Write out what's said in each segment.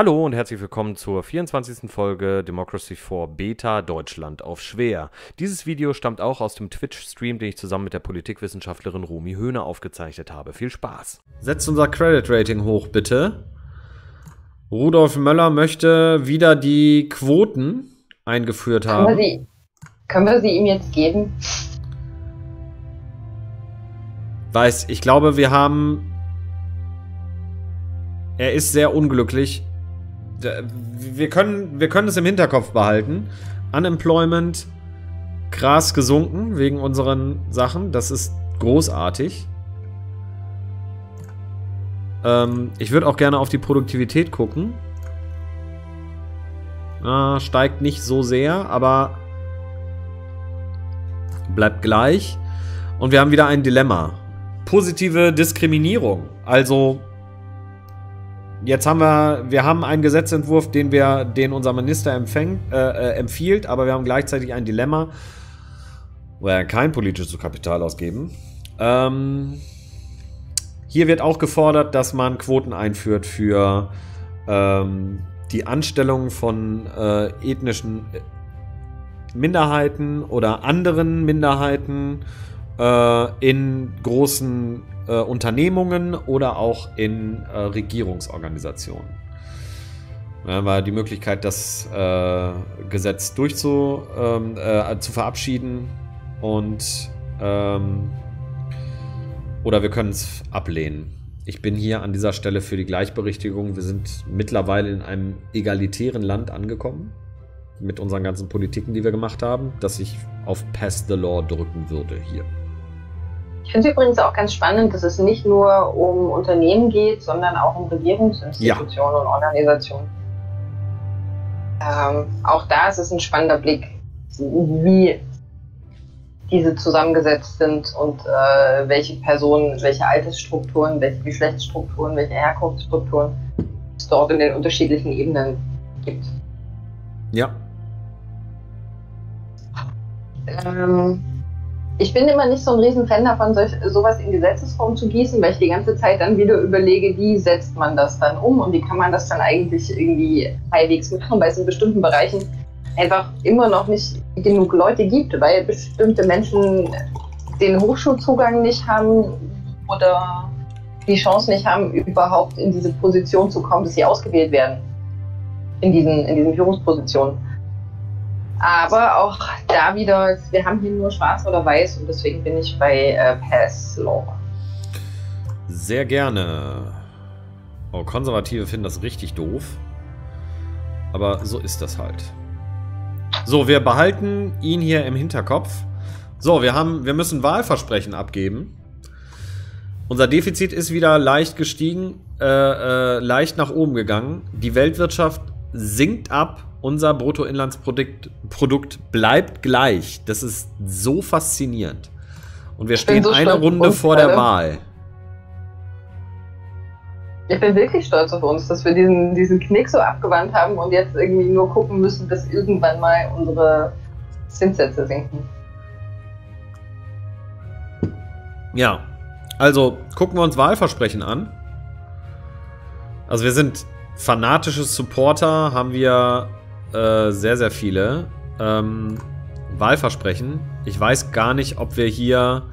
Hallo und herzlich willkommen zur 24. Folge Democracy for Beta Deutschland auf Schwer. Dieses Video stammt auch aus dem Twitch-Stream, den ich zusammen mit der Politikwissenschaftlerin Rumi Höhne aufgezeichnet habe. Viel Spaß. Setzt unser Credit Rating hoch, bitte. Rudolf Möller möchte wieder die Quoten eingeführt haben. Können wir sie, können wir sie ihm jetzt geben? Weiß, ich glaube, wir haben. Er ist sehr unglücklich wir können, wir können es im Hinterkopf behalten. Unemployment krass gesunken wegen unseren Sachen. Das ist großartig. Ähm, ich würde auch gerne auf die Produktivität gucken. Ah, steigt nicht so sehr, aber bleibt gleich. Und wir haben wieder ein Dilemma. Positive Diskriminierung. Also Jetzt haben wir, wir haben einen Gesetzentwurf, den wir, den unser Minister empfängt, äh, äh, empfiehlt, aber wir haben gleichzeitig ein Dilemma, wo wir kein politisches Kapital ausgeben. Ähm, hier wird auch gefordert, dass man Quoten einführt für ähm, die Anstellung von äh, ethnischen äh, Minderheiten oder anderen Minderheiten äh, in großen äh, Unternehmungen oder auch in äh, Regierungsorganisationen. Da war die Möglichkeit, das äh, Gesetz durchzu, ähm, äh, zu verabschieden und ähm, oder wir können es ablehnen. Ich bin hier an dieser Stelle für die Gleichberechtigung. Wir sind mittlerweile in einem egalitären Land angekommen mit unseren ganzen Politiken, die wir gemacht haben, dass ich auf Pass the Law drücken würde hier. Ich finde es übrigens auch ganz spannend, dass es nicht nur um Unternehmen geht, sondern auch um Regierungsinstitutionen ja. und Organisationen. Ähm, auch da ist es ein spannender Blick, wie diese zusammengesetzt sind und äh, welche Personen, welche Altersstrukturen, welche Geschlechtsstrukturen, welche Herkunftsstrukturen es dort in den unterschiedlichen Ebenen gibt. Ja. Ähm, ich bin immer nicht so ein Riesenfan davon, solch, sowas in Gesetzesform zu gießen, weil ich die ganze Zeit dann wieder überlege, wie setzt man das dann um und wie kann man das dann eigentlich irgendwie halbwegs machen, weil es in bestimmten Bereichen einfach immer noch nicht genug Leute gibt, weil bestimmte Menschen den Hochschulzugang nicht haben oder die Chance nicht haben, überhaupt in diese Position zu kommen, dass sie ausgewählt werden. In diesen, in diesen Führungspositionen. Aber auch da wieder, wir haben hier nur schwarz oder weiß und deswegen bin ich bei äh, Pass Law. Sehr gerne. Oh, Konservative finden das richtig doof. Aber so ist das halt. So, wir behalten ihn hier im Hinterkopf. So, wir haben, wir müssen Wahlversprechen abgeben. Unser Defizit ist wieder leicht gestiegen, äh, äh, leicht nach oben gegangen. Die Weltwirtschaft sinkt ab unser Bruttoinlandsprodukt Produkt bleibt gleich. Das ist so faszinierend. Und wir stehen so eine Runde vor der Wahl. Ich bin wirklich stolz auf uns, dass wir diesen, diesen Knick so abgewandt haben und jetzt irgendwie nur gucken müssen, bis irgendwann mal unsere Zinssätze sinken. Ja, also gucken wir uns Wahlversprechen an. Also wir sind fanatische Supporter, haben wir äh, sehr, sehr viele. Ähm, Wahlversprechen. Ich weiß gar nicht, ob wir hier,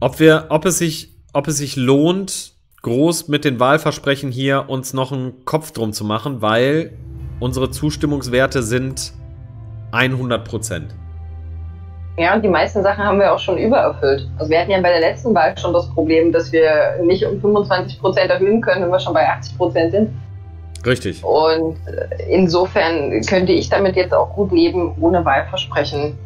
ob wir, ob es sich, ob es sich lohnt, groß mit den Wahlversprechen hier uns noch einen Kopf drum zu machen, weil unsere Zustimmungswerte sind 100 Prozent. Ja, und die meisten Sachen haben wir auch schon übererfüllt. Also wir hatten ja bei der letzten Wahl schon das Problem, dass wir nicht um 25 Prozent erhöhen können, wenn wir schon bei 80 Prozent sind. Richtig. Und äh, insofern könnte ich damit jetzt auch gut leben, ohne Wahlversprechen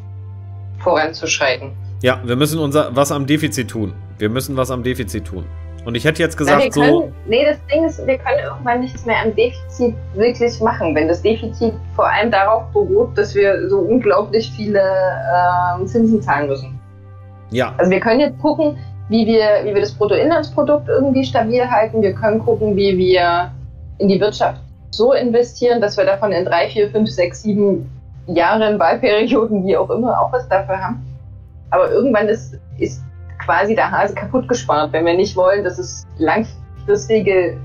voranzuschreiten. Ja, wir müssen unser was am Defizit tun. Wir müssen was am Defizit tun. Und ich hätte jetzt gesagt, Na, können, so. Nee, das Ding ist, wir können irgendwann nichts mehr am Defizit wirklich machen, wenn das Defizit vor allem darauf beruht, dass wir so unglaublich viele äh, Zinsen zahlen müssen. Ja. Also wir können jetzt gucken, wie wir, wie wir das Bruttoinlandsprodukt irgendwie stabil halten. Wir können gucken, wie wir in die Wirtschaft so investieren, dass wir davon in drei, vier, fünf, sechs, sieben Jahren, Wahlperioden, wie auch immer, auch was dafür haben. Aber irgendwann ist, ist quasi der Hase kaputt gespart, wenn wir nicht wollen, dass es langfristige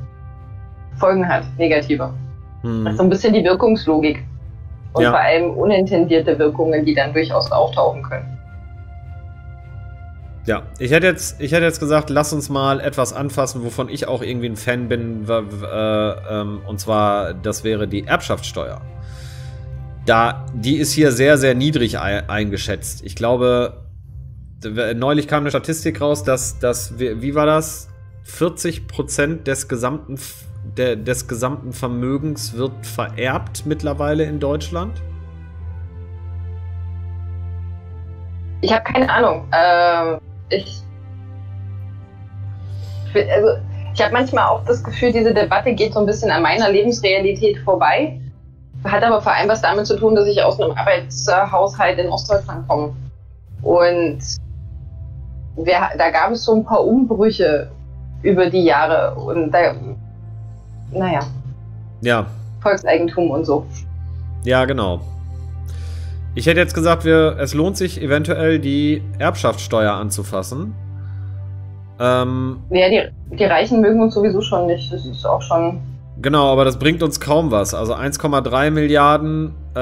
Folgen hat, negative. Hm. Das ist so ein bisschen die Wirkungslogik. Und Ja. vor allem unintendierte Wirkungen, die dann durchaus auftauchen können. Ja, ich hätte jetzt, ich hätte jetzt gesagt, lass uns mal etwas anfassen, wovon ich auch irgendwie ein Fan bin, äh, ähm, und zwar, das wäre die Erbschaftssteuer. Da, die ist hier sehr, sehr niedrig ei- eingeschätzt. Ich glaube, neulich kam eine Statistik raus, dass, dass wie war das? 40% des gesamten, des gesamten Vermögens wird vererbt mittlerweile in Deutschland. Ich habe keine Ahnung. Ähm, ich also, ich habe manchmal auch das Gefühl, diese Debatte geht so ein bisschen an meiner Lebensrealität vorbei. Hat aber vor allem was damit zu tun, dass ich aus einem Arbeitshaushalt in Ostdeutschland komme. Und wir, da gab es so ein paar Umbrüche über die Jahre. Und da, naja, Ja, Volkseigentum und so. Ja, genau. Ich hätte jetzt gesagt, wir, es lohnt sich eventuell die Erbschaftssteuer anzufassen. Ähm, Ja, die, die Reichen mögen uns sowieso schon nicht. Das ist auch schon. genau, aber das bringt uns kaum was. Also 1,3 Milliarden äh,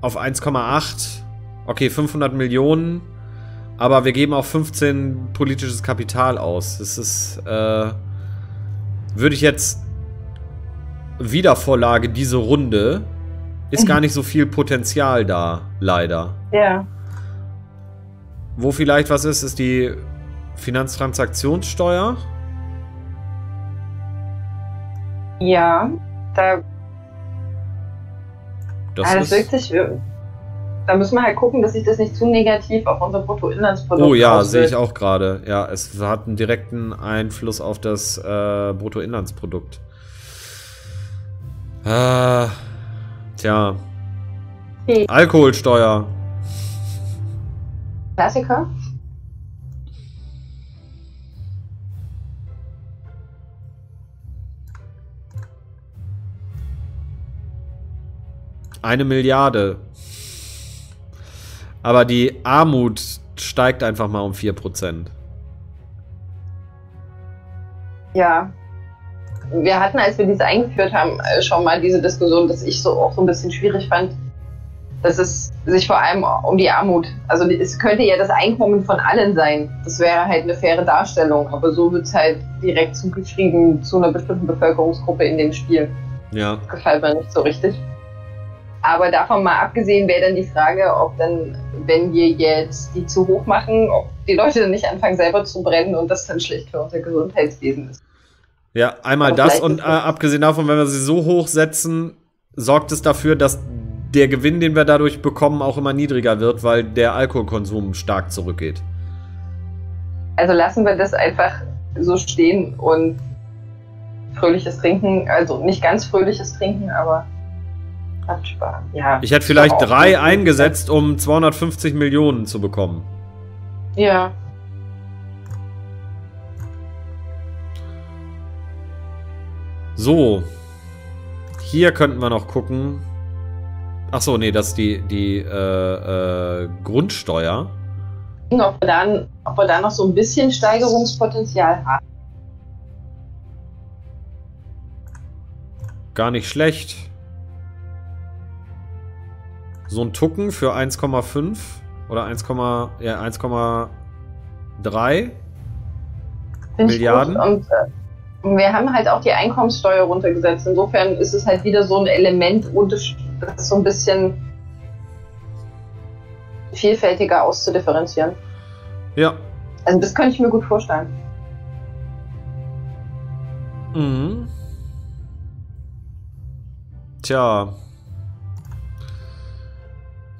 auf 1,8. Okay, 500 Millionen. Aber wir geben auch 15 politisches Kapital aus. Das ist, äh, würde ich jetzt Wiedervorlage diese Runde. Ist gar nicht so viel Potenzial da, leider. Ja. Wo vielleicht was ist, ist die Finanztransaktionssteuer. Ja. Da Das, ah, das wirkt ist, sich. Da müssen wir halt gucken, dass sich das nicht zu negativ auf unser Bruttoinlandsprodukt oh ja, sehe ich auch gerade. Ja, es hat einen direkten Einfluss auf das äh, Bruttoinlandsprodukt. Äh, tja. Okay. Alkoholsteuer. Klassiker? Eine Milliarde. Aber die Armut steigt einfach mal um 4%. Ja. Wir hatten, als wir diese eingeführt haben, äh, schon mal diese Diskussion, dass ich so auch so ein bisschen schwierig fand, dass es sich vor allem um die Armut, also es könnte ja das Einkommen von allen sein. Das wäre halt eine faire Darstellung, aber so wird es halt direkt zugeschrieben zu einer bestimmten Bevölkerungsgruppe in dem Spiel. Ja. gefällt mir nicht so richtig. Aber davon mal abgesehen wäre dann die Frage, ob dann, wenn wir jetzt die zu hoch machen, ob die Leute dann nicht anfangen selber zu brennen und das dann schlecht für unser Gesundheitswesen ist. Ja, einmal Aber das und äh, abgesehen davon, wenn wir sie so hoch setzen, sorgt es dafür, dass der Gewinn, den wir dadurch bekommen, auch immer niedriger wird, weil der Alkoholkonsum stark zurückgeht. Also lassen wir das einfach so stehen und fröhliches Trinken, also nicht ganz fröhliches Trinken, aber Spaß. Ja. Ich hätte vielleicht drei eingesetzt, um 250 Millionen zu bekommen. Ja. So. Hier könnten wir noch gucken. Ach so, nee, das ist die, die äh, äh, Grundsteuer. Ob wir, dann, ob wir da noch so ein bisschen Steigerungspotenzial haben. Gar nicht schlecht. So ein Tucken für 1,5 oder 1, ja, 1,3. Finde ich Milliarden? Und äh, wir haben halt auch die Einkommenssteuer runtergesetzt. Insofern ist es halt wieder so ein Element, das so ein bisschen vielfältiger auszudifferenzieren. Ja. Also das könnte ich mir gut vorstellen. Mhm. Tja.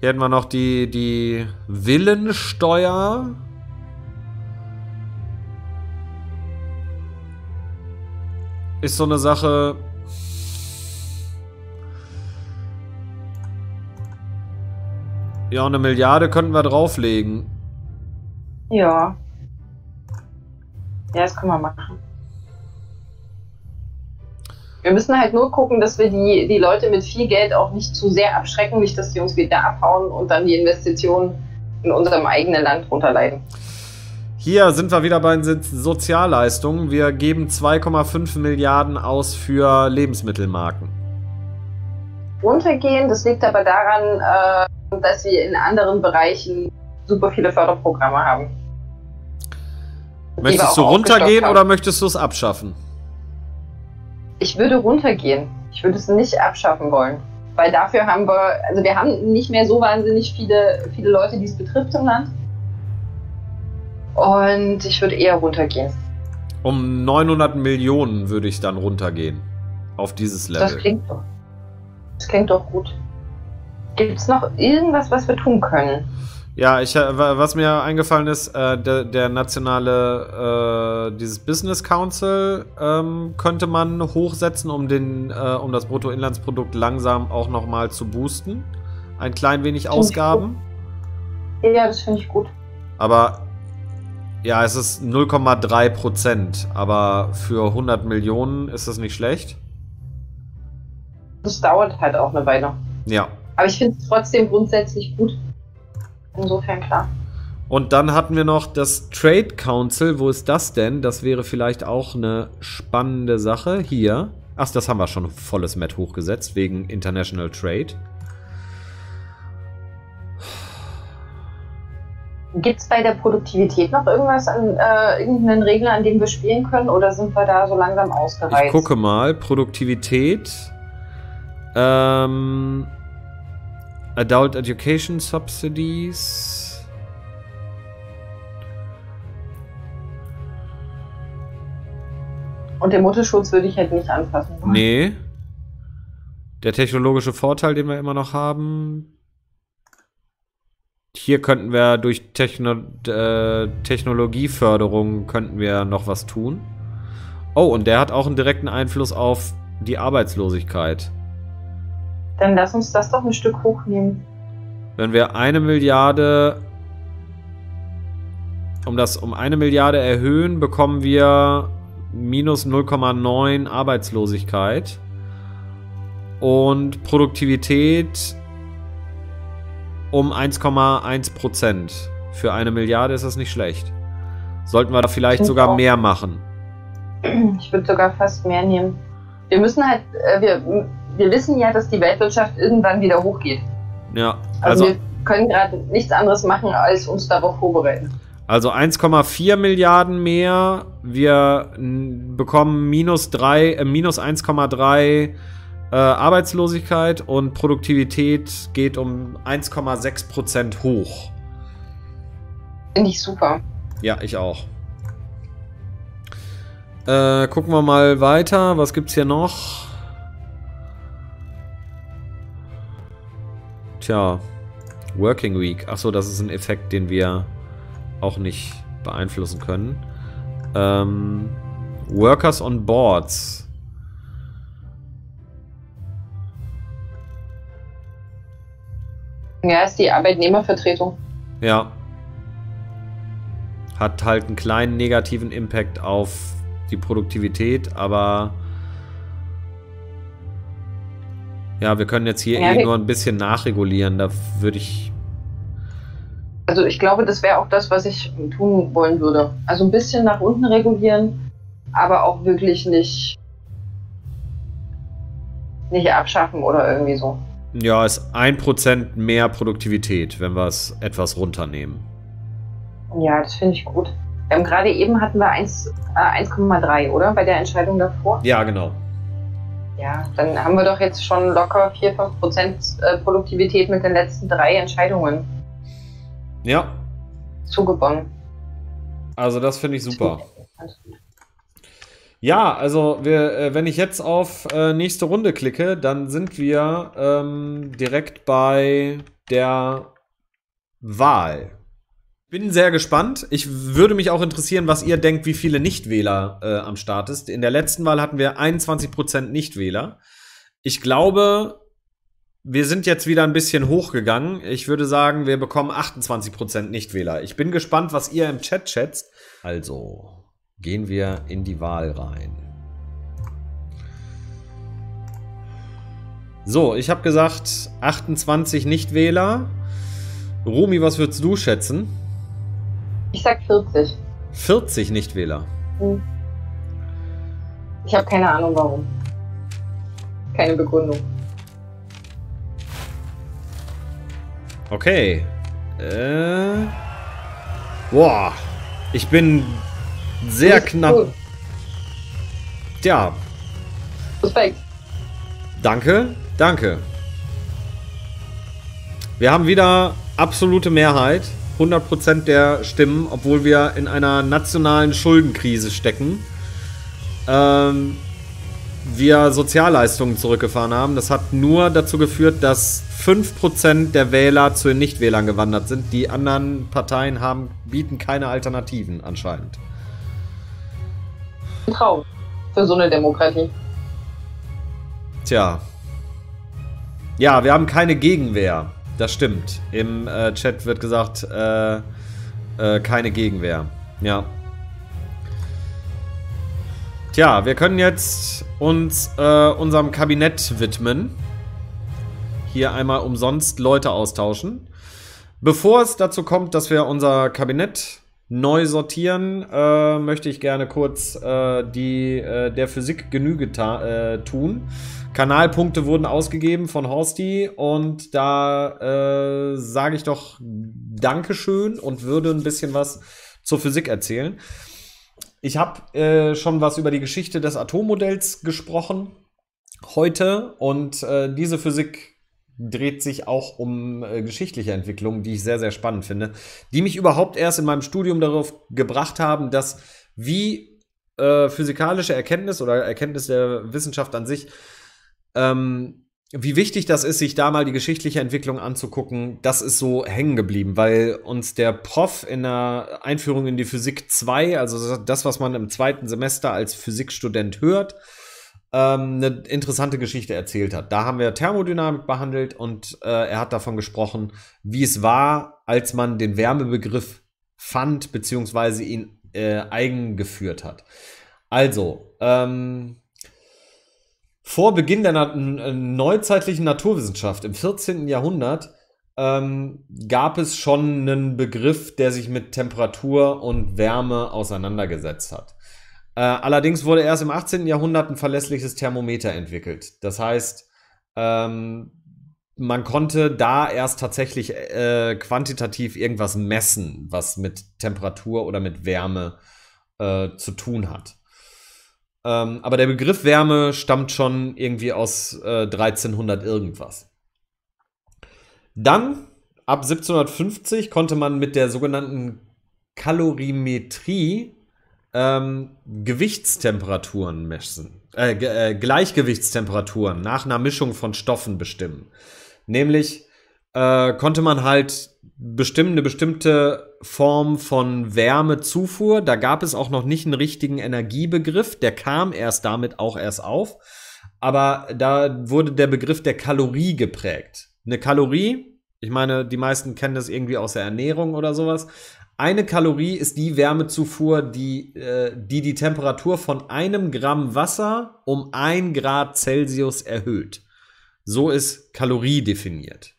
Hier hätten wir noch die, die Villensteuer. Ist so eine Sache. Ja, eine Milliarde könnten wir drauflegen. Ja. Ja, das können wir machen. Wir müssen halt nur gucken, dass wir die, die Leute mit viel Geld auch nicht zu sehr abschrecken, nicht, dass die uns wieder abhauen und dann die Investitionen in unserem eigenen Land runterleiden. Hier sind wir wieder bei den Sozialleistungen. Wir geben 2,5 Milliarden aus für Lebensmittelmarken. Runtergehen, das liegt aber daran, äh, dass sie in anderen Bereichen super viele Förderprogramme haben. Möchtest du runtergehen oder möchtest du es abschaffen? Ich würde runtergehen. Ich würde es nicht abschaffen wollen. Weil dafür haben wir, also wir haben nicht mehr so wahnsinnig viele, viele Leute, die es betrifft im Land. Und ich würde eher runtergehen. Um 900 Millionen würde ich dann runtergehen. Auf dieses Level. Das klingt doch. Das klingt doch gut. Gibt es noch irgendwas, was wir tun können? Ja, ich, äh, was mir eingefallen ist, äh, der, der, nationale, äh, dieses Business Council ähm, könnte man hochsetzen, um, den, äh, um das Bruttoinlandsprodukt langsam auch nochmal zu boosten. Ein klein wenig find Ausgaben. Ja, das finde ich gut. Aber ja, es ist 0,3 Prozent, aber für 100 Millionen ist das nicht schlecht. Das dauert halt auch eine Weile. Ja. Aber ich finde es trotzdem grundsätzlich gut. Insofern klar. Und dann hatten wir noch das Trade Council. Wo ist das denn? Das wäre vielleicht auch eine spannende Sache. Hier. Ach, das haben wir schon volles Met hochgesetzt, wegen International Trade. Gibt es bei der Produktivität noch irgendwas an äh, irgendeinen Regler, an dem wir spielen können, oder sind wir da so langsam ausgereizt? Ich gucke mal. Produktivität. Ähm, Adult Education Subsidies. Und den Mutterschutz würde ich halt nicht anfassen. Nee. Der technologische Vorteil, den wir immer noch haben. Hier könnten wir durch Techno äh, Technologieförderung könnten wir noch was tun. Oh, und der hat auch einen direkten Einfluss auf die Arbeitslosigkeit. Dann lass uns das doch ein Stück hochnehmen. Wenn wir eine Milliarde um das um eine Milliarde erhöhen, bekommen wir minus 0,9 Arbeitslosigkeit. Und Produktivität um 1,1 Prozent. Für eine Milliarde ist das nicht schlecht. Sollten wir da vielleicht sogar mehr machen. Ich würde sogar fast mehr nehmen. Wir müssen halt, äh, wir wir wissen ja, dass die Weltwirtschaft irgendwann wieder hochgeht. Ja. Also, also wir können gerade nichts anderes machen, als uns darauf vorbereiten. Also 1,4 Milliarden mehr. Wir bekommen minus, äh, minus 1,3 äh, Arbeitslosigkeit und Produktivität geht um 1,6 Prozent hoch. Finde ich super. Ja, ich auch. Äh, gucken wir mal weiter. Was gibt's hier noch? Tja, Working Week. Achso, das ist ein Effekt, den wir auch nicht beeinflussen können. Ähm, Workers on Boards. Ja, ist die Arbeitnehmervertretung. Ja. Hat halt einen kleinen negativen Impact auf die Produktivität, aber Ja, wir können jetzt hier ja, eh nur ein bisschen nachregulieren. Da würde ich. Also ich glaube, das wäre auch das, was ich tun wollen würde. Also ein bisschen nach unten regulieren, aber auch wirklich nicht, nicht abschaffen oder irgendwie so. Ja, ist ein Prozent mehr Produktivität, wenn wir es etwas runternehmen. Ja, das finde ich gut. Ähm, Gerade eben hatten wir 1,3, äh, oder? Bei der Entscheidung davor? Ja, genau. Ja, dann haben wir doch jetzt schon locker 4, 5 Prozent äh, Produktivität mit den letzten drei Entscheidungen. Ja. Zugewonnen. Also das finde ich super. Ja, also wir, äh, wenn ich jetzt auf äh, nächste Runde klicke, dann sind wir ähm, direkt bei der Wahl. Bin sehr gespannt. Ich würde mich auch interessieren, was ihr denkt, wie viele Nichtwähler äh, am Start ist. In der letzten Wahl hatten wir 21% Nichtwähler. Ich glaube, wir sind jetzt wieder ein bisschen hochgegangen. Ich würde sagen, wir bekommen 28% Nichtwähler. Ich bin gespannt, was ihr im Chat schätzt. Also, gehen wir in die Wahl rein. So, ich habe gesagt 28 Nichtwähler. Rumi, was würdest du schätzen? Ich sag 40. 40 Nichtwähler. Hm. Ich habe keine Ahnung warum. Keine Begründung. Okay. Äh. Boah. Ich bin sehr knapp. Cool. Tja. Respekt. Danke, danke. Wir haben wieder absolute Mehrheit. 100% der Stimmen, obwohl wir in einer nationalen Schuldenkrise stecken. Ähm, wir Sozialleistungen zurückgefahren haben. Das hat nur dazu geführt, dass 5% der Wähler zu den Nichtwählern gewandert sind. Die anderen Parteien haben, bieten keine Alternativen anscheinend. Traum für so eine Demokratie. Tja. Ja, wir haben keine Gegenwehr. Das stimmt. Im äh, Chat wird gesagt, äh, äh, keine Gegenwehr. Ja. Tja, wir können jetzt uns äh, unserem Kabinett widmen. Hier einmal umsonst Leute austauschen. Bevor es dazu kommt, dass wir unser Kabinett neu sortieren, äh, möchte ich gerne kurz äh, die, äh, der Physik Genüge äh, tun. Kanalpunkte wurden ausgegeben von Horsti und da äh, sage ich doch Dankeschön und würde ein bisschen was zur Physik erzählen. Ich habe äh, schon was über die Geschichte des Atommodells gesprochen heute und äh, diese Physik dreht sich auch um äh, geschichtliche Entwicklungen, die ich sehr, sehr spannend finde, die mich überhaupt erst in meinem Studium darauf gebracht haben, dass wie äh, physikalische Erkenntnis oder Erkenntnis der Wissenschaft an sich ähm, wie wichtig das ist, sich da mal die geschichtliche Entwicklung anzugucken, das ist so hängen geblieben, weil uns der Prof in der Einführung in die Physik 2, also das, was man im zweiten Semester als Physikstudent hört, ähm, eine interessante Geschichte erzählt hat. Da haben wir Thermodynamik behandelt und äh, er hat davon gesprochen, wie es war, als man den Wärmebegriff fand, beziehungsweise ihn äh, eigen hat. Also, ähm, vor Beginn der Na neuzeitlichen Naturwissenschaft im 14. Jahrhundert ähm, gab es schon einen Begriff, der sich mit Temperatur und Wärme auseinandergesetzt hat. Äh, allerdings wurde erst im 18. Jahrhundert ein verlässliches Thermometer entwickelt. Das heißt, ähm, man konnte da erst tatsächlich äh, quantitativ irgendwas messen, was mit Temperatur oder mit Wärme äh, zu tun hat. Ähm, aber der Begriff Wärme stammt schon irgendwie aus äh, 1300 irgendwas. Dann, ab 1750, konnte man mit der sogenannten Kalorimetrie ähm, Gewichtstemperaturen messen. Äh, äh, Gleichgewichtstemperaturen nach einer Mischung von Stoffen bestimmen. Nämlich äh, konnte man halt bestimmen, eine bestimmte Form von Wärmezufuhr. Da gab es auch noch nicht einen richtigen Energiebegriff. Der kam erst damit auch erst auf. Aber da wurde der Begriff der Kalorie geprägt. Eine Kalorie, ich meine, die meisten kennen das irgendwie aus der Ernährung oder sowas. Eine Kalorie ist die Wärmezufuhr, die, äh, die die Temperatur von einem Gramm Wasser um ein Grad Celsius erhöht. So ist Kalorie definiert.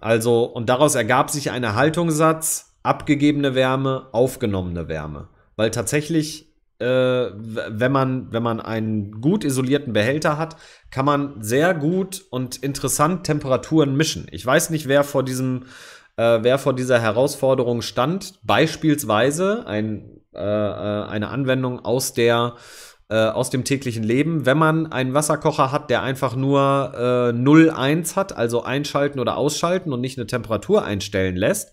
Also, und daraus ergab sich ein Erhaltungssatz, abgegebene Wärme, aufgenommene Wärme. Weil tatsächlich, äh, wenn, man, wenn man einen gut isolierten Behälter hat, kann man sehr gut und interessant Temperaturen mischen. Ich weiß nicht, wer vor diesem, äh, wer vor dieser Herausforderung stand. Beispielsweise ein, äh, äh eine Anwendung aus der äh, aus dem täglichen Leben. Wenn man einen Wasserkocher hat, der einfach nur äh, 0,1 hat, also einschalten oder ausschalten und nicht eine Temperatur einstellen lässt,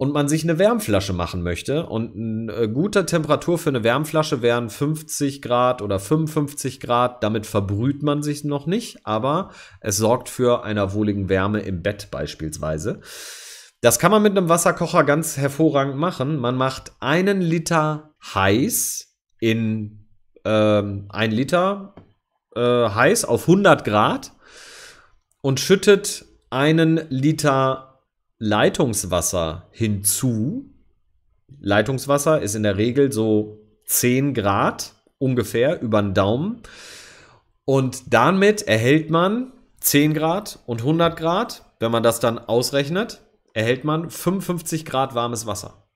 und man sich eine Wärmflasche machen möchte und eine äh, gute Temperatur für eine Wärmflasche wären 50 Grad oder 55 Grad. Damit verbrüht man sich noch nicht, aber es sorgt für eine wohligen Wärme im Bett beispielsweise. Das kann man mit einem Wasserkocher ganz hervorragend machen. Man macht einen Liter heiß in ähm, ein Liter äh, heiß auf 100 Grad und schüttet einen Liter Leitungswasser hinzu. Leitungswasser ist in der Regel so 10 Grad ungefähr über den Daumen. Und damit erhält man 10 Grad und 100 Grad. Wenn man das dann ausrechnet, erhält man 55 Grad warmes Wasser.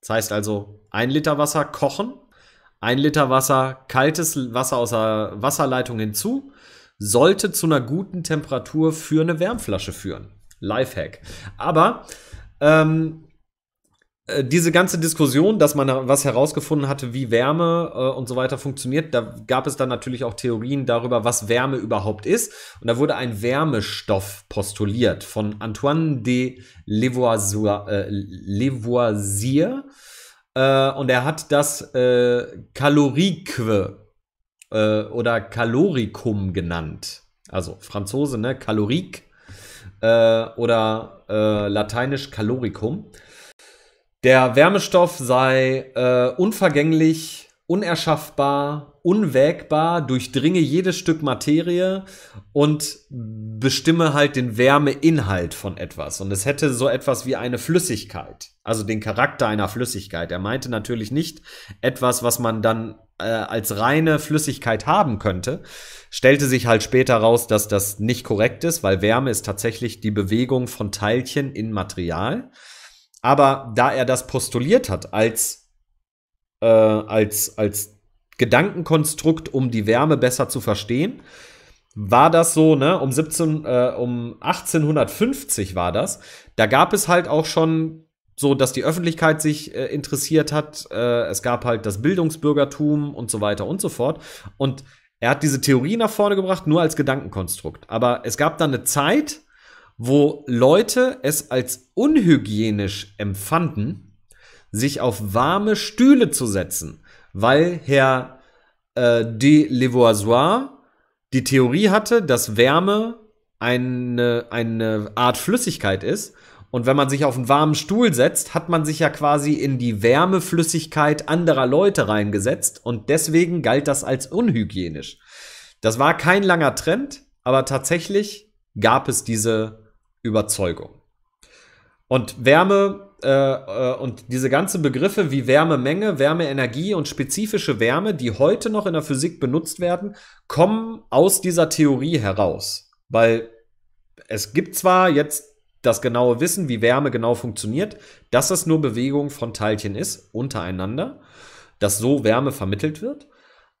Das heißt also, ein Liter Wasser kochen, ein Liter Wasser, kaltes Wasser aus der Wasserleitung hinzu, sollte zu einer guten Temperatur für eine Wärmflasche führen. Lifehack. Aber ähm, äh, diese ganze Diskussion, dass man was herausgefunden hatte, wie Wärme äh, und so weiter funktioniert, da gab es dann natürlich auch Theorien darüber, was Wärme überhaupt ist. Und da wurde ein Wärmestoff postuliert von Antoine de Lavoisier. Äh, Lavoisier äh, und er hat das äh, Calorique äh, oder Caloricum genannt. Also Franzose, ne? Calorique oder lateinisch Caloricum. Der Wärmestoff sei äh, unvergänglich, unerschaffbar, unwägbar, durchdringe jedes Stück Materie und bestimme halt den Wärmeinhalt von etwas. Und es hätte so etwas wie eine Flüssigkeit, also den Charakter einer Flüssigkeit. Er meinte natürlich nicht etwas, was man dann äh, als reine Flüssigkeit haben könnte. Stellte sich halt später raus, dass das nicht korrekt ist, weil Wärme ist tatsächlich die Bewegung von Teilchen in Material. Aber da er das postuliert hat als, äh, als, als Gedankenkonstrukt, um die Wärme besser zu verstehen, war das so, ne, um 17, äh, um 1850 war das. Da gab es halt auch schon so, dass die Öffentlichkeit sich äh, interessiert hat. Äh, es gab halt das Bildungsbürgertum und so weiter und so fort. Und er hat diese Theorie nach vorne gebracht, nur als Gedankenkonstrukt. Aber es gab dann eine Zeit, wo Leute es als unhygienisch empfanden, sich auf warme Stühle zu setzen, weil Herr äh, de Levoisoir die Theorie hatte, dass Wärme eine, eine Art Flüssigkeit ist. Und wenn man sich auf einen warmen Stuhl setzt, hat man sich ja quasi in die Wärmeflüssigkeit anderer Leute reingesetzt. Und deswegen galt das als unhygienisch. Das war kein langer Trend, aber tatsächlich gab es diese Überzeugung. Und Wärme äh, äh, und diese ganzen Begriffe wie Wärmemenge, Wärmeenergie und spezifische Wärme, die heute noch in der Physik benutzt werden, kommen aus dieser Theorie heraus. Weil es gibt zwar jetzt das genaue Wissen, wie Wärme genau funktioniert, dass es nur Bewegung von Teilchen ist untereinander, dass so Wärme vermittelt wird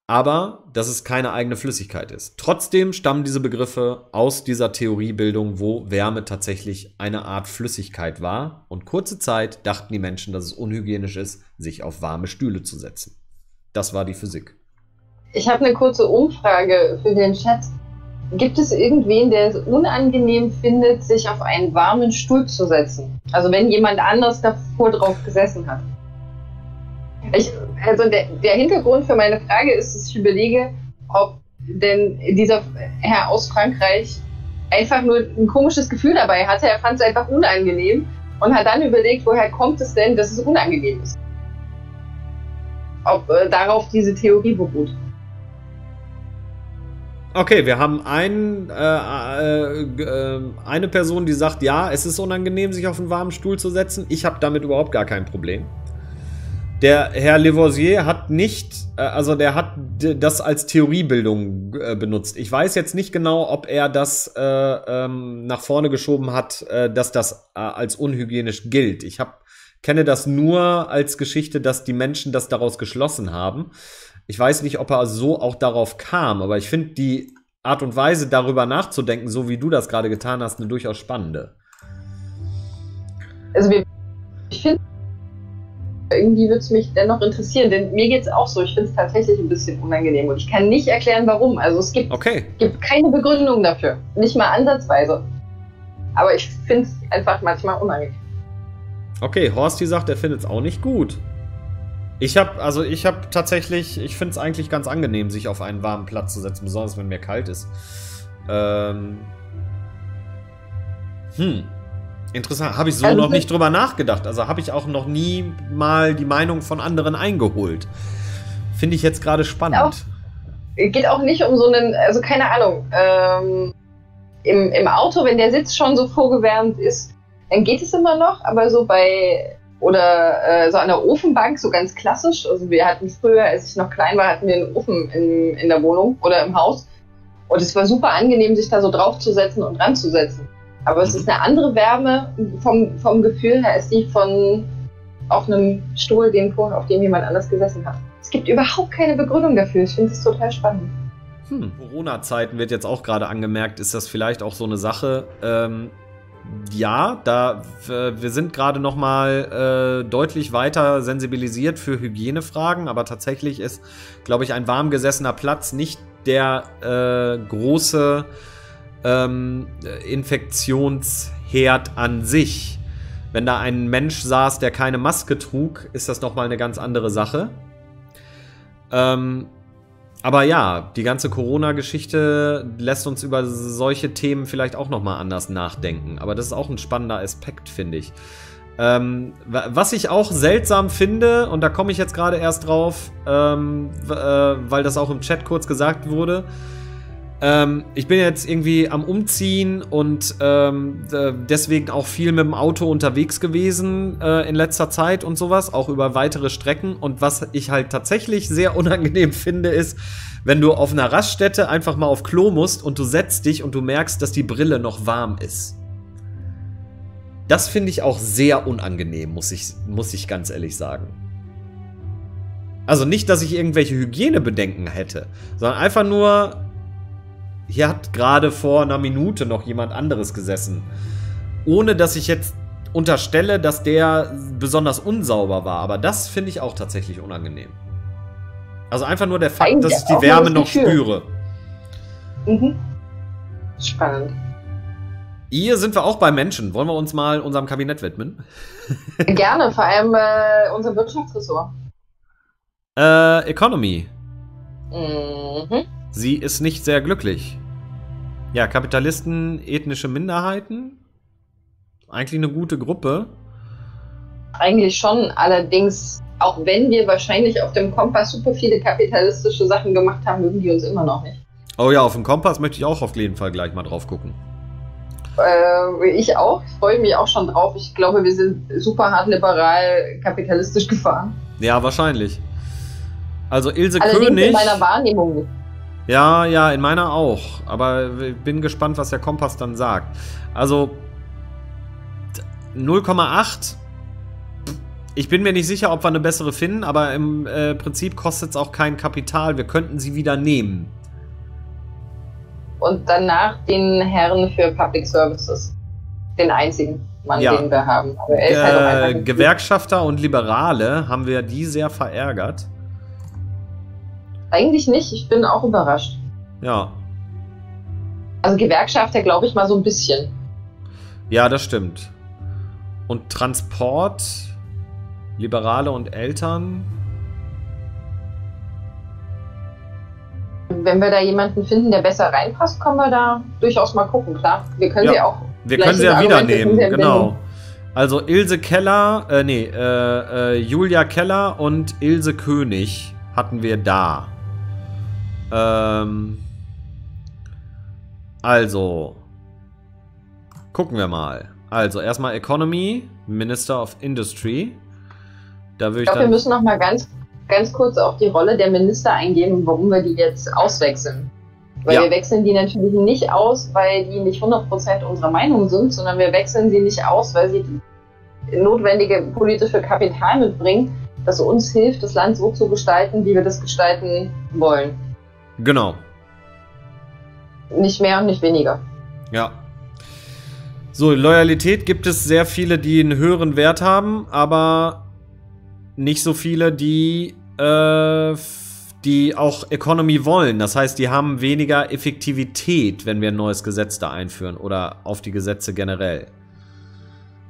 aber dass es keine eigene Flüssigkeit ist. Trotzdem stammen diese Begriffe aus dieser Theoriebildung, wo Wärme tatsächlich eine Art Flüssigkeit war. Und kurze Zeit dachten die Menschen, dass es unhygienisch ist, sich auf warme Stühle zu setzen. Das war die Physik. Ich habe eine kurze Umfrage für den Chat. Gibt es irgendwen, der es unangenehm findet, sich auf einen warmen Stuhl zu setzen? Also wenn jemand anders davor drauf gesessen hat. Ich, also der, der Hintergrund für meine Frage ist, dass ich überlege, ob denn dieser Herr aus Frankreich einfach nur ein komisches Gefühl dabei hatte. Er fand es einfach unangenehm und hat dann überlegt, woher kommt es denn, dass es unangenehm ist. Ob äh, darauf diese Theorie beruht. Okay, wir haben ein, äh, äh, äh, eine Person, die sagt, ja, es ist unangenehm, sich auf einen warmen Stuhl zu setzen. Ich habe damit überhaupt gar kein Problem. Der Herr Lavoisier hat nicht, äh, also der hat das als Theoriebildung äh, benutzt. Ich weiß jetzt nicht genau, ob er das äh, ähm, nach vorne geschoben hat, äh, dass das äh, als unhygienisch gilt. Ich hab, kenne das nur als Geschichte, dass die Menschen das daraus geschlossen haben. Ich weiß nicht, ob er so auch darauf kam, aber ich finde die Art und Weise, darüber nachzudenken, so wie du das gerade getan hast, eine durchaus spannende. Also ich finde irgendwie würde es mich dennoch interessieren, denn mir geht es auch so. Ich finde es tatsächlich ein bisschen unangenehm und ich kann nicht erklären, warum. Also es gibt, okay. gibt keine Begründung dafür. Nicht mal ansatzweise. Aber ich finde es einfach manchmal unangenehm. Okay, Horsti sagt, er findet es auch nicht gut. Ich habe, also ich habe tatsächlich, ich finde es eigentlich ganz angenehm, sich auf einen warmen Platz zu setzen, besonders wenn mir kalt ist. Ähm. Hm. Interessant, habe ich so also noch nicht drüber nachgedacht. Also habe ich auch noch nie mal die Meinung von anderen eingeholt. Finde ich jetzt gerade spannend. Auch, geht auch nicht um so einen, also keine Ahnung. Ähm, im, Im Auto, wenn der Sitz schon so vorgewärmt ist, dann geht es immer noch, aber so bei oder äh, so an der Ofenbank, so ganz klassisch. Also wir hatten früher, als ich noch klein war, hatten wir einen Ofen in, in der Wohnung oder im Haus. Und es war super angenehm, sich da so draufzusetzen und ranzusetzen. Aber es ist eine andere Wärme vom, vom Gefühl her, ist die von auf einem Stuhl, den, auf dem jemand anders gesessen hat. Es gibt überhaupt keine Begründung dafür. Ich finde es total spannend. Hm. Corona-Zeiten wird jetzt auch gerade angemerkt, ist das vielleicht auch so eine Sache. Ähm, ja, da wir sind gerade noch mal äh, deutlich weiter sensibilisiert für Hygienefragen, aber tatsächlich ist, glaube ich, ein warm gesessener Platz nicht der äh, große ähm, Infektionsherd an sich. Wenn da ein Mensch saß, der keine Maske trug, ist das noch mal eine ganz andere Sache. Ähm, aber ja, die ganze Corona-Geschichte lässt uns über solche Themen vielleicht auch noch mal anders nachdenken. Aber das ist auch ein spannender Aspekt, finde ich. Ähm, was ich auch seltsam finde, und da komme ich jetzt gerade erst drauf, ähm, äh, weil das auch im Chat kurz gesagt wurde, ähm, ich bin jetzt irgendwie am Umziehen und ähm, deswegen auch viel mit dem Auto unterwegs gewesen äh, in letzter Zeit und sowas, auch über weitere Strecken. Und was ich halt tatsächlich sehr unangenehm finde, ist, wenn du auf einer Raststätte einfach mal auf Klo musst und du setzt dich und du merkst, dass die Brille noch warm ist. Das finde ich auch sehr unangenehm, muss ich, muss ich ganz ehrlich sagen. Also nicht, dass ich irgendwelche Hygienebedenken hätte, sondern einfach nur, hier hat gerade vor einer Minute noch jemand anderes gesessen. Ohne dass ich jetzt unterstelle, dass der besonders unsauber war. Aber das finde ich auch tatsächlich unangenehm. Also einfach nur der Fakt, Eigentlich dass ich die Wärme noch spüre. Mhm. Spannend. Hier sind wir auch bei Menschen. Wollen wir uns mal unserem Kabinett widmen? Gerne, vor allem äh, unser Wirtschaftsressort. Äh, Economy. Mhm. Sie ist nicht sehr glücklich. Ja, Kapitalisten, ethnische Minderheiten. Eigentlich eine gute Gruppe. Eigentlich schon, allerdings, auch wenn wir wahrscheinlich auf dem Kompass super viele kapitalistische Sachen gemacht haben, mögen die uns immer noch nicht. Oh ja, auf dem Kompass möchte ich auch auf jeden Fall gleich mal drauf gucken. Äh, ich auch. Ich freue mich auch schon drauf. Ich glaube, wir sind super hart liberal kapitalistisch gefahren. Ja, wahrscheinlich. Also Ilse Allerdings König. in meiner Wahrnehmung nicht. Ja, ja, in meiner auch. Aber ich bin gespannt, was der Kompass dann sagt. Also 0,8. Ich bin mir nicht sicher, ob wir eine bessere finden, aber im äh, Prinzip kostet es auch kein Kapital. Wir könnten sie wieder nehmen. Und danach den Herren für Public Services. Den einzigen Mann, ja. den wir haben. Halt äh, Gewerkschafter und Liberale haben wir die sehr verärgert. Eigentlich nicht, ich bin auch überrascht. Ja. Also Gewerkschafter glaube ich mal so ein bisschen. Ja, das stimmt. Und Transport, Liberale und Eltern. Wenn wir da jemanden finden, der besser reinpasst, können wir da durchaus mal gucken, klar. Wir können ja, sie auch. Wir können sie ja wieder nehmen, genau. Also Ilse Keller, äh, nee, äh, äh, Julia Keller und Ilse König hatten wir da. Ähm, also, gucken wir mal. Also, erstmal Economy, Minister of Industry. Da würde ich, ich glaube, wir müssen noch mal ganz, ganz kurz auf die Rolle der Minister eingehen, warum wir die jetzt auswechseln. Weil ja. wir wechseln die natürlich nicht aus, weil die nicht 100% unserer Meinung sind, sondern wir wechseln sie nicht aus, weil sie notwendige politische Kapital mitbringen, das uns hilft, das Land so zu gestalten, wie wir das gestalten wollen. Genau. Nicht mehr und nicht weniger. Ja. So, Loyalität gibt es sehr viele, die einen höheren Wert haben, aber nicht so viele, die, äh, die auch Economy wollen. Das heißt, die haben weniger Effektivität, wenn wir ein neues Gesetz da einführen oder auf die Gesetze generell.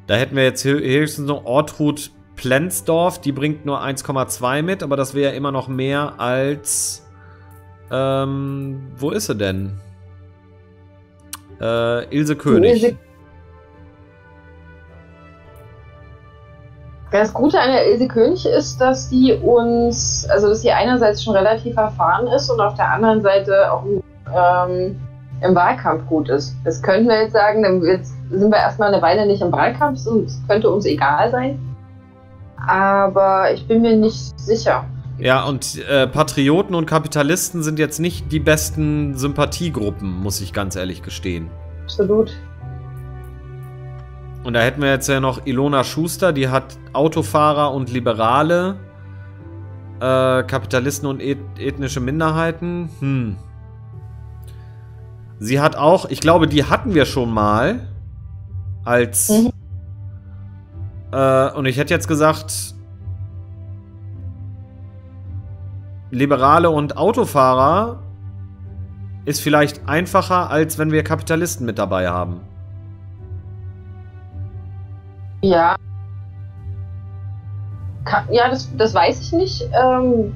Da hätten wir jetzt höchstens noch Ortrud Plensdorf, die bringt nur 1,2 mit, aber das wäre immer noch mehr als ähm, wo ist sie denn? Äh, Ilse König. Das Gute an der Ilse König ist, dass sie uns, also dass sie einerseits schon relativ erfahren ist und auf der anderen Seite auch ähm, im Wahlkampf gut ist. Das könnten wir jetzt sagen, dann sind wir erstmal eine Weile nicht im Wahlkampf es könnte uns egal sein. Aber ich bin mir nicht sicher. Ja, und äh, Patrioten und Kapitalisten sind jetzt nicht die besten Sympathiegruppen, muss ich ganz ehrlich gestehen. Absolut. Und da hätten wir jetzt ja noch Ilona Schuster, die hat Autofahrer und Liberale, äh, Kapitalisten und eth ethnische Minderheiten. Hm. Sie hat auch, ich glaube, die hatten wir schon mal als. Mhm. Äh, und ich hätte jetzt gesagt, Liberale und Autofahrer ist vielleicht einfacher, als wenn wir Kapitalisten mit dabei haben. Ja. ja, das, das weiß ich nicht. Ähm,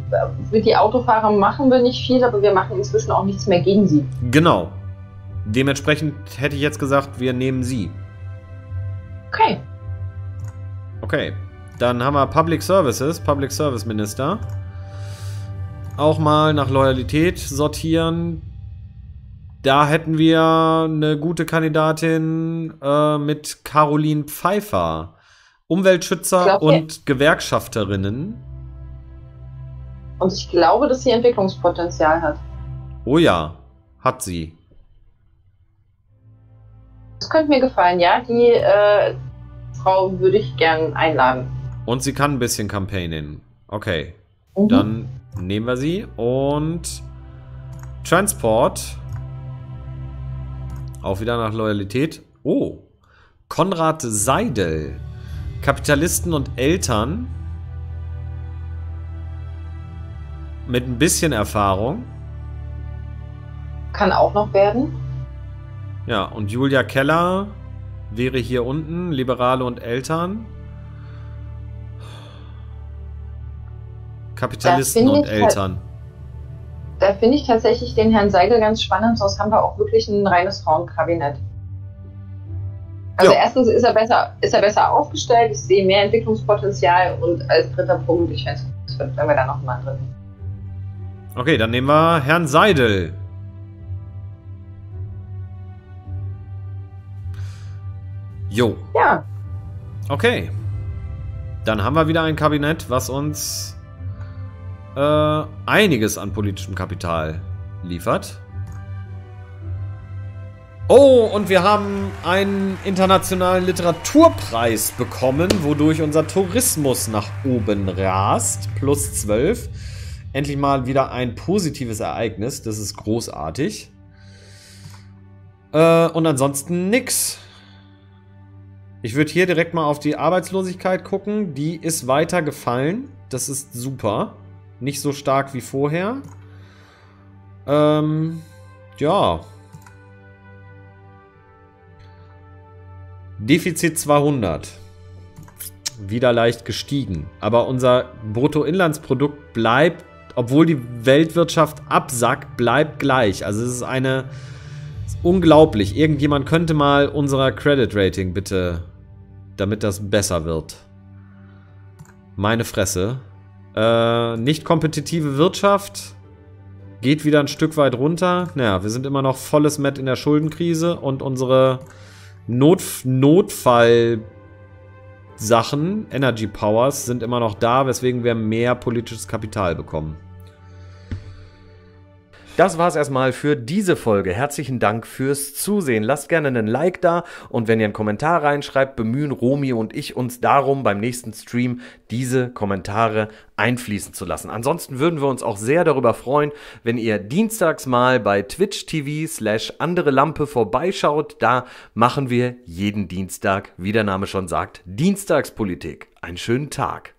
die Autofahrer machen wir nicht viel, aber wir machen inzwischen auch nichts mehr gegen sie. Genau. Dementsprechend hätte ich jetzt gesagt, wir nehmen sie. Okay. Okay. Dann haben wir Public Services, Public Service Minister. Auch mal nach Loyalität sortieren. Da hätten wir eine gute Kandidatin äh, mit Caroline Pfeiffer. Umweltschützer glaub, und Gewerkschafterinnen. Und ich glaube, dass sie Entwicklungspotenzial hat. Oh ja, hat sie. Das könnte mir gefallen, ja. Die äh, Frau würde ich gern einladen. Und sie kann ein bisschen campaignen. Okay. Mhm. Dann nehmen wir sie. Und Transport auch wieder nach Loyalität. Oh. Konrad Seidel. Kapitalisten und Eltern. Mit ein bisschen Erfahrung. Kann auch noch werden. Ja, und Julia Keller wäre hier unten. Liberale und Eltern. Kapitalisten und Eltern. Da finde ich tatsächlich den Herrn Seidel ganz spannend, sonst haben wir auch wirklich ein reines Frauenkabinett. Also ja. erstens ist er besser, ist er besser aufgestellt, ich sehe mehr Entwicklungspotenzial und als dritter Punkt, ich fände es wenn wir da noch mal drin. Okay, dann nehmen wir Herrn Seidel. Jo. Ja. Okay. Dann haben wir wieder ein Kabinett, was uns äh, einiges an politischem Kapital liefert. Oh, und wir haben einen internationalen Literaturpreis bekommen, wodurch unser Tourismus nach oben rast. Plus 12. Endlich mal wieder ein positives Ereignis. Das ist großartig. Äh, und ansonsten nix. Ich würde hier direkt mal auf die Arbeitslosigkeit gucken. Die ist weiter gefallen. Das ist super. Nicht so stark wie vorher. Ähm, ja. Defizit 200. Wieder leicht gestiegen. Aber unser Bruttoinlandsprodukt bleibt, obwohl die Weltwirtschaft absackt, bleibt gleich. Also es ist eine... Ist unglaublich. Irgendjemand könnte mal unserer Credit Rating bitte, damit das besser wird. Meine Fresse. Äh, nicht kompetitive Wirtschaft geht wieder ein Stück weit runter. Naja, wir sind immer noch volles Met in der Schuldenkrise und unsere Not Notfall Sachen, Energy Powers, sind immer noch da, weswegen wir mehr politisches Kapital bekommen. Das war's erstmal für diese Folge. Herzlichen Dank fürs Zusehen. Lasst gerne einen Like da und wenn ihr einen Kommentar reinschreibt, bemühen Romi und ich uns darum, beim nächsten Stream diese Kommentare einfließen zu lassen. Ansonsten würden wir uns auch sehr darüber freuen, wenn ihr dienstags mal bei Twitch TV slash andere Lampe vorbeischaut. Da machen wir jeden Dienstag, wie der Name schon sagt, Dienstagspolitik. Einen schönen Tag.